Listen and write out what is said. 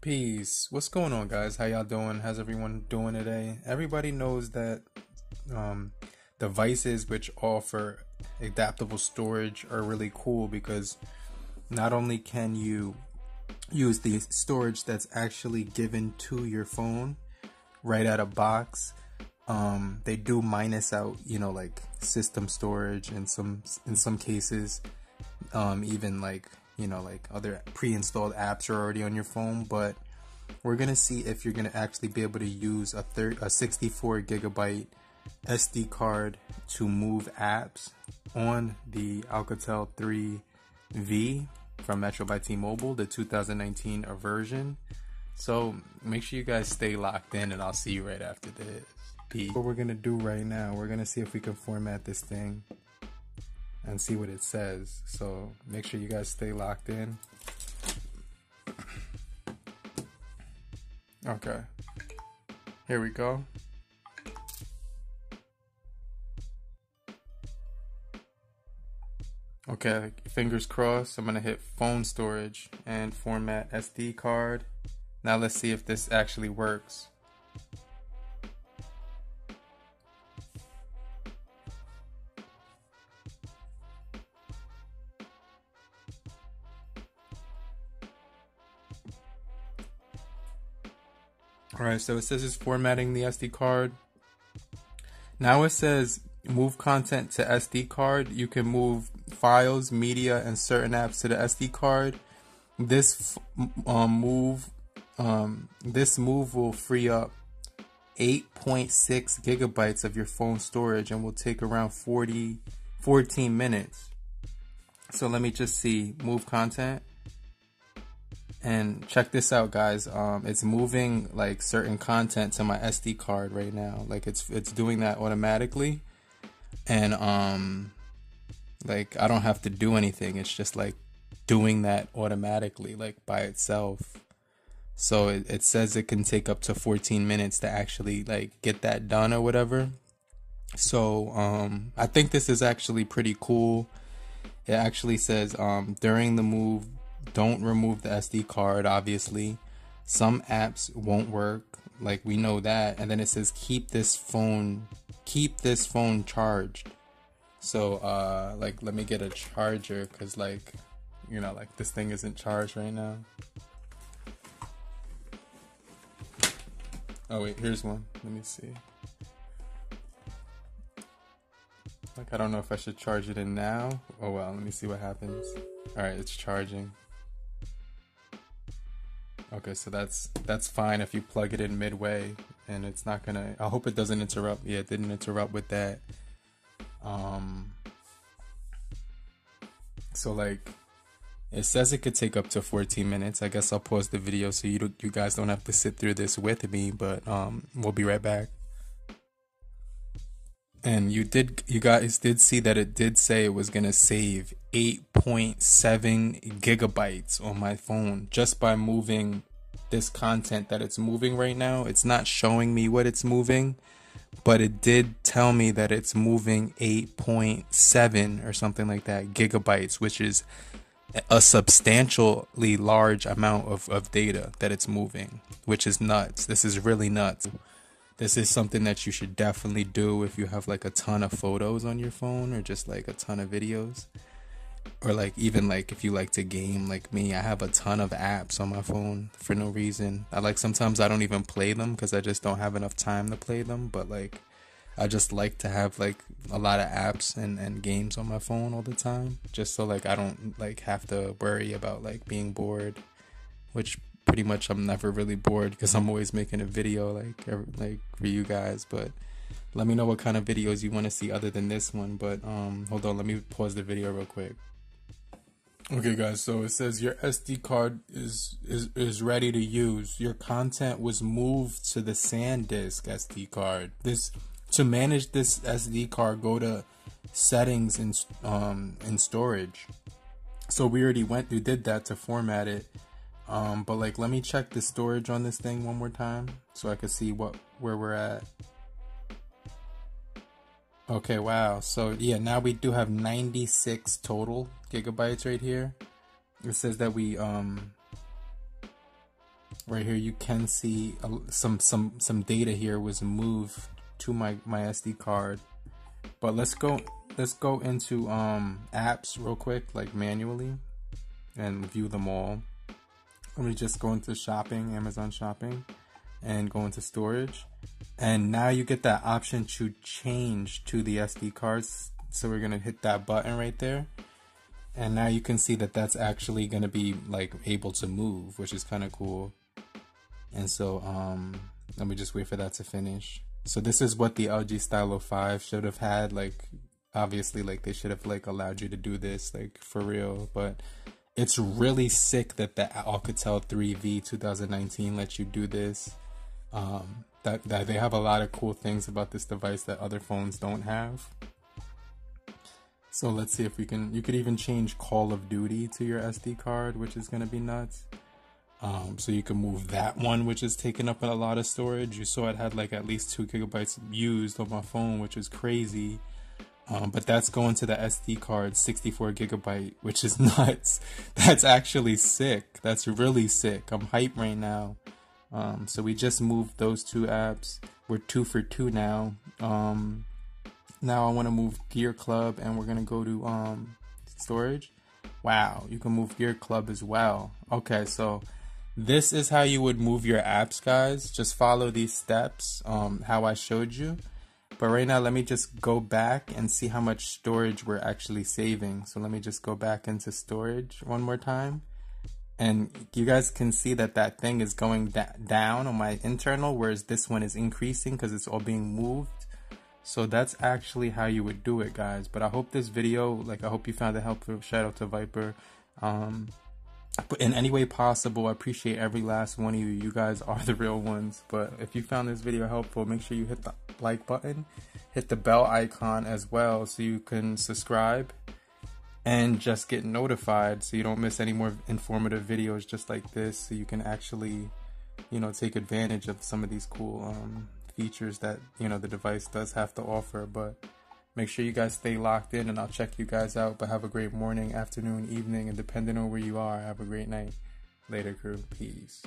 Peace. What's going on, guys? How y'all doing? How's everyone doing today? Everybody knows that um, devices which offer adaptable storage are really cool because not only can you use the storage that's actually given to your phone right out of box, um, they do minus out, you know, like system storage and some in some cases, um, even like you know like other pre-installed apps are already on your phone but we're gonna see if you're gonna actually be able to use a, thir- a 64 gigabyte SD card to move apps on the Alcatel 3V from Metro by T-Mobile, the 2019 version. So make sure you guys stay locked in, and I'll see you right after this. What we're gonna do right now, we're gonna see if we can format this thing and see what it says. So make sure you guys stay locked in. Okay. Here we go. Okay, fingers crossed. I'm gonna hit phone storage and format SD card. Now let's see if this actually works. Alright, so it says it's formatting the SD card. Now it says move content to SD card. You can move files, media, and certain apps to the SD card. This um, move, um, this move will free up 8.6 gigabytes of your phone storage and will take around 40, 14 minutes. So let me just see move content. And check this out, guys. Um, it's moving like certain content to my SD card right now. Like it's it's doing that automatically, and um, like I don't have to do anything. It's just like doing that automatically, like by itself. So it, it says it can take up to 14 minutes to actually like get that done or whatever. So um, I think this is actually pretty cool. It actually says um, during the move don't remove the SD card, obviously. Some apps won't work, like we know that. And then it says keep this phone keep this phone charged. So uh like let me get a charger cuz like you know like this thing isn't charged right now. Oh wait, here's one. Let me see. Like I don't know if I should charge it in now. Oh well, let me see what happens. All right, it's charging. Okay, so that's that's fine if you plug it in midway and it's not gonna I hope it doesn't interrupt. Yeah, it didn't interrupt with that. Um so like it says it could take up to 14 minutes. I guess I'll pause the video so you you guys don't have to sit through this with me, but um we'll be right back. And you did you guys did see that it did say it was going to save 8.7 gigabytes on my phone just by moving this content that it's moving right now. It's not showing me what it's moving, but it did tell me that it's moving 8.7 or something like that gigabytes, which is a substantially large amount of, of data that it's moving, which is nuts. This is really nuts. This is something that you should definitely do if you have like a ton of photos on your phone or just like a ton of videos. Or like even like if you like to game like me i have a ton of apps on my phone for no reason. I like sometimes i don't even play them because i just don't have enough time to play them but like i just like to have like a lot of apps and, and games on my phone all the time just so like i don't like have to worry about like being bored which pretty much i'm never really bored because i'm always making a video like like for you guys but let me know what kind of videos you want to see other than this one but um hold on let me pause the video real quick Okay, guys. So it says your SD card is is is ready to use. Your content was moved to the SanDisk SD card. This to manage this SD card, go to settings and um in storage. So we already went through did that to format it. Um, but like, let me check the storage on this thing one more time so I can see what where we're at. Okay, wow. So yeah, now we do have 96 total gigabytes right here. It says that we um right here you can see some some some data here was moved to my my SD card but let's go let's go into um apps real quick like manually and view them all let me just go into shopping Amazon shopping and go into storage. And now you get that option to change to the SD cards. So we're gonna hit that button right there. And now you can see that that's actually gonna be like able to move which is kind of cool. And so um let me just wait for that to finish. So this is what the LG Stylo 5 should have had like obviously like they should have like allowed you to do this like for real. But it's really sick that the Alcatel 3V 2019 lets you do this um that, that they have a lot of cool things about this device that other phones don't have so let's see if we can you could even change Call of Duty to your SD card which is gonna be nuts um, so you can move that one, which is taking up a lot of storage. You saw it had like at least two gigabytes used on my phone, which is crazy. Um, but that's going to the SD card, 64 gigabyte, which is nuts. That's actually sick. That's really sick. I'm hype right now. Um, so we just moved those two apps. We're two for two now. Um, now I want to move Gear Club, and we're gonna go to um, storage. Wow, you can move Gear Club as well. Okay, so this is how you would move your apps, guys. Just follow these steps, um, how I showed you. But right now, let me just go back and see how much storage we're actually saving. So let me just go back into storage one more time. And you guys can see that that thing is going down on my internal, whereas this one is increasing because it's all being moved. So that's actually how you would do it, guys. But I hope this video, like, I hope you found it helpful. Shout out to Viper. Um, in any way possible, I appreciate every last one of you. You guys are the real ones. But if you found this video helpful, make sure you hit the like button, hit the bell icon as well so you can subscribe and just get notified so you don't miss any more informative videos just like this so you can actually, you know, take advantage of some of these cool um, features that, you know, the device does have to offer. But Make sure you guys stay locked in and I'll check you guys out. But have a great morning, afternoon, evening, and depending on where you are, have a great night. Later, crew. Peace.